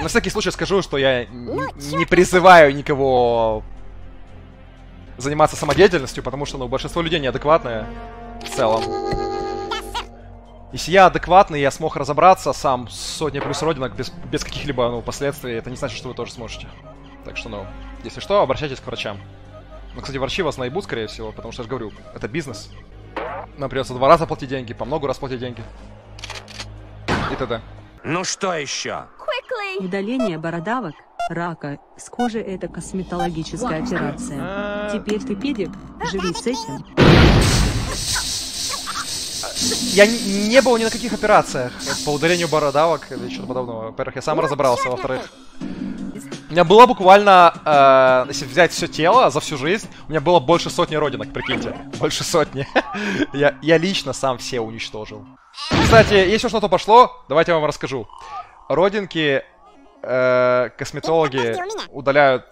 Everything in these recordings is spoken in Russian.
На всякий случай скажу, что я не призываю никого заниматься самодеятельностью, потому что, ну, большинство людей неадекватные в целом. Если я адекватный, я смог разобраться сам с сотней плюс родинок без, без каких-либо, ну, последствий, это не значит, что вы тоже сможете. Так что, ну, если что, обращайтесь к врачам. Ну, кстати, врачи вас наебут, скорее всего, потому что я же говорю, это бизнес. Нам придется два раза платить деньги, по много раз платить деньги. И т.д. Ну что еще? Удаление бородавок, рака с кожи – это косметологическая операция. Теперь ты педик, живи с этим. Я не, не был ни на каких операциях по удалению бородавок или что-то подобного. Во-первых, я сам разобрался, во-вторых... У меня было буквально, э, если взять все тело за всю жизнь, у меня было больше сотни родинок, прикиньте. Больше сотни. я, я лично сам все уничтожил. Кстати, если уж на то пошло, давайте я вам расскажу. Родинки э, косметологи удаляют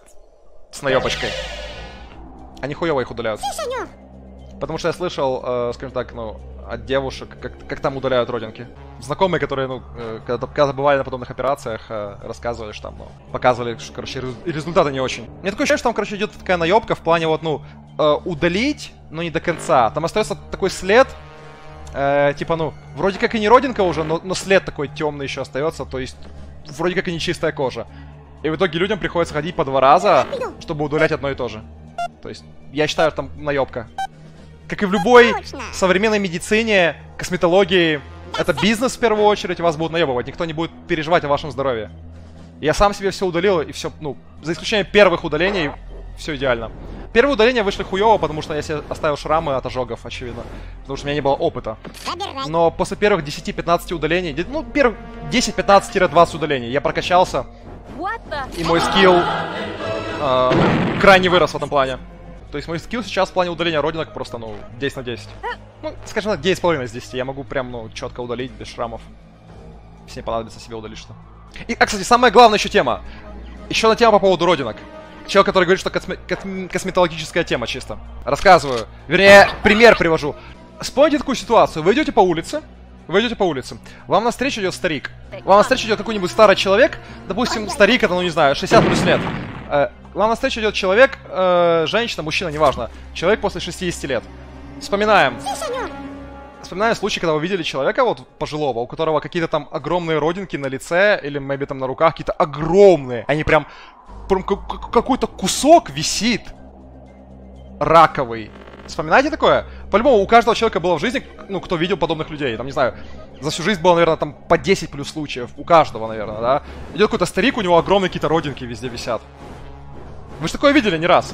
с наебочкой. Они хуево их удаляют. Потому что я слышал, э, скажем так, ну, от девушек, как, как там удаляют родинки. Знакомые, которые, ну, э, когда, когда бывали на подобных операциях, э, рассказывали, что там, ну, показывали, что, короче, результаты не очень. Мне такое ощущение, что там, короче, идет такая наебка в плане вот, ну, э, удалить, но не до конца. Там остается такой след, э, типа, ну, вроде как и не родинка уже, но, но след такой темный еще остается, то есть вроде как и не чистая кожа. И в итоге людям приходится ходить по два раза, чтобы удалять одно и то же. То есть, я считаю, там наебка. Как и в любой современной медицине, косметологии, это бизнес в первую очередь, вас будут наебывать, никто не будет переживать о вашем здоровье. Я сам себе все удалил, и все, ну, за исключением первых удалений, все идеально. Первые удаления вышли хуево, потому что я себе оставил шрамы от ожогов, очевидно. Потому что у меня не было опыта. Но после первых 10-15 удалений, ну, первых 10-15-20 удалений, я прокачался. И мой скилл э, крайне вырос в этом плане. То есть мой скилл сейчас в плане удаления родинок просто, ну, 10 на 10. Ну, скажем так, 9,5 из 10. Я могу прям, ну, четко удалить без шрамов. Если не понадобится себе удалить что. И, а, кстати, самая главная еще тема. Еще на тема по поводу родинок. Человек, который говорит, что косме косме косметологическая тема чисто. Рассказываю. Вернее, пример привожу. Вспомните такую ситуацию. Вы идете по улице, вы идете по улице. Вам навстречу идет старик. Вам навстречу идет какой-нибудь старый человек. Допустим, старик это, ну не знаю, 60 плюс лет. Э, вам навстречу идет человек, э, женщина, мужчина, неважно. Человек после 60 лет. Вспоминаем. Вспоминаем случай, когда вы видели человека, вот, пожилого, у которого какие-то там огромные родинки на лице, или, maybe, там на руках, какие-то огромные. Они прям какой-то кусок висит раковый. Вспоминаете такое? По-любому, у каждого человека было в жизни, ну, кто видел подобных людей. Там, не знаю, за всю жизнь было, наверное, там по 10 плюс случаев. У каждого, наверное, да? Идет какой-то старик, у него огромные какие-то родинки везде висят. Вы же такое видели не раз.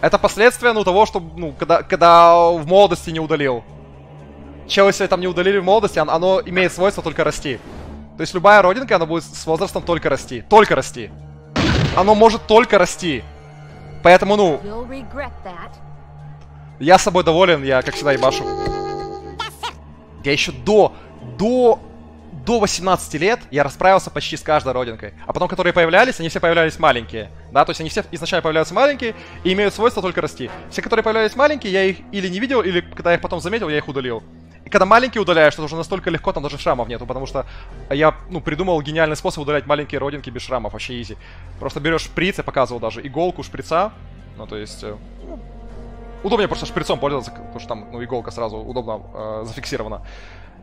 Это последствия, ну, того, что, ну, когда, когда в молодости не удалил. Чел, если там не удалили в молодости, оно имеет свойство только расти. То есть любая родинка, она будет с возрастом только расти. Только расти. Оно может только расти. Поэтому, ну... Я с собой доволен, я, как всегда, ебашу. Я еще до... До до 18 лет я расправился почти с каждой родинкой. А потом, которые появлялись, они все появлялись маленькие. Да, то есть они все изначально появляются маленькие и имеют свойство только расти. Все, которые появлялись маленькие, я их или не видел, или когда я их потом заметил, я их удалил. И когда маленькие удаляешь, это уже настолько легко, там даже шрамов нету, потому что я, ну, придумал гениальный способ удалять маленькие родинки без шрамов, вообще изи. Просто берешь шприц, я показывал даже, иголку шприца, ну, то есть... Э, удобнее просто шприцом пользоваться, потому что там, ну, иголка сразу удобно э, зафиксирована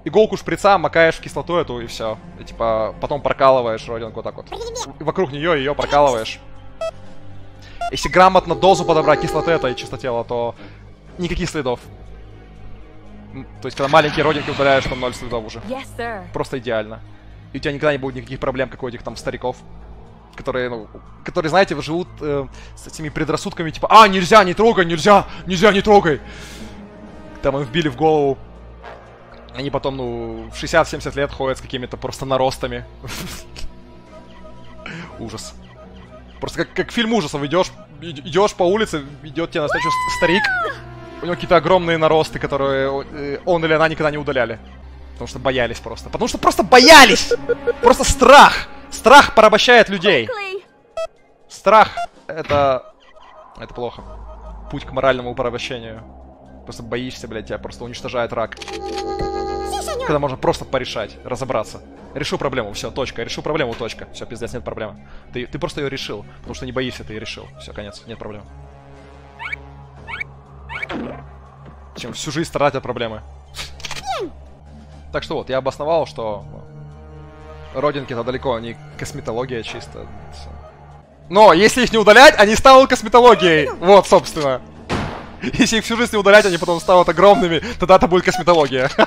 иголку шприца макаешь в кислоту эту и все. И типа потом прокалываешь родинку вот так вот. И вокруг нее ее прокалываешь. Если грамотно дозу подобрать кислоты этой чистотела, то никаких следов. То есть, когда маленькие родинки удаляешь, там ноль следов уже. Yes, Просто идеально. И у тебя никогда не будет никаких проблем, как у этих там стариков. Которые, ну, которые, знаете, живут э, с этими предрассудками, типа, а, нельзя, не трогай, нельзя, нельзя, не трогай. Там им вбили в голову они потом, ну, в 60-70 лет ходят с какими-то просто наростами. Ужас. Просто как, как фильм ужасов. Идешь, идешь по улице, идет тебе навстречу старик. У него какие-то огромные наросты, которые э, он или она никогда не удаляли. Потому что боялись просто. Потому что просто боялись! Просто страх! Страх порабощает людей. Страх — это... Это плохо. Путь к моральному порабощению. Просто боишься, блядь, тебя просто уничтожает рак. Когда можно просто порешать, разобраться. Решу проблему, все, точка. Решу проблему, точка. Все, пиздец, нет проблемы. Ты, ты просто ее решил, потому что не боишься, ты ее решил. Все, конец, нет проблем. Чем всю жизнь страдать от проблемы. Так что вот, я обосновал, что родинки это далеко не косметология чисто. Но если их не удалять, они станут косметологией. Вот, собственно. Если их всю жизнь не удалять, они потом станут огромными, тогда это будет косметология.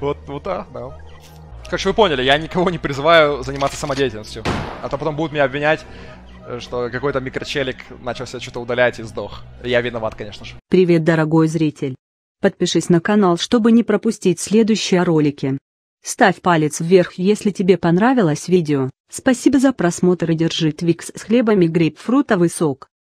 Вот, вот так, да. Короче, вы поняли, я никого не призываю заниматься самодеятельностью. А то потом будут меня обвинять, что какой-то микрочелик начал себе что-то удалять и сдох. Я виноват, конечно же. Привет, дорогой зритель. Подпишись на канал, чтобы не пропустить следующие ролики. Ставь палец вверх, если тебе понравилось видео. Спасибо за просмотр и держи Твикс с хлебами грейпфрутовый сок.